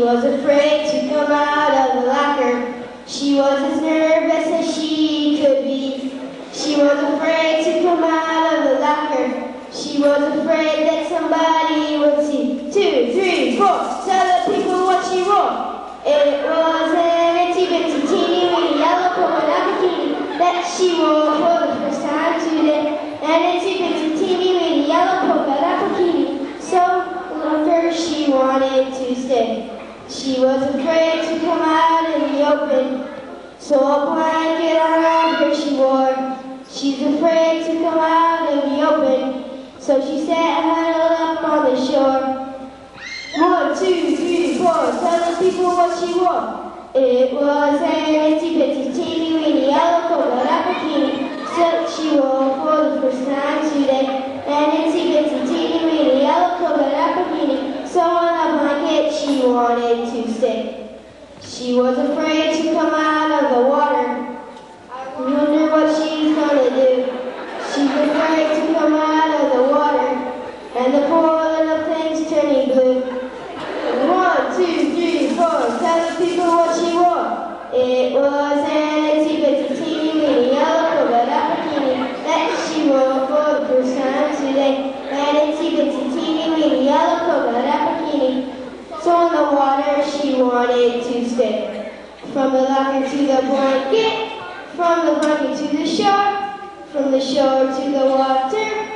was afraid to come out of the locker. She was as nervous as she could be. She was afraid to come out of the locker. She was afraid that somebody would see. Two, three, four. Tell the people what she wore. It was an itty bitty teeny weeny yellow polka dot bikini that she wore for the first time today. An itty bitty teeny weeny yellow polka dot bikini. So longer she wanted to stay. She was afraid to come out in the open. So a blanket around her she wore. She's afraid to come out in the open. So she sat huddled up on the shore. One, two, three, four. Tell the people what she wore. It was an itty bitty teeny weeny yellow dot bikini. So she wore for the first time today. An itty bitty teeny weeny yellow dot bikini. So she wanted to stay. She was afraid to come out of the water. I wonder what she's gonna do. She's afraid to come out of the water. And the poor little thing's turning blue. One, two, three, four. Tell the people what she wore. It was an itty bitty teeny weeny yellow polka dot bikini that she wore for the first time today. An itty bitty teeny weeny yellow polka dot bikini. So in the water to stay. From the locker to the blanket, from the blanket to the shore, from the shore to the water.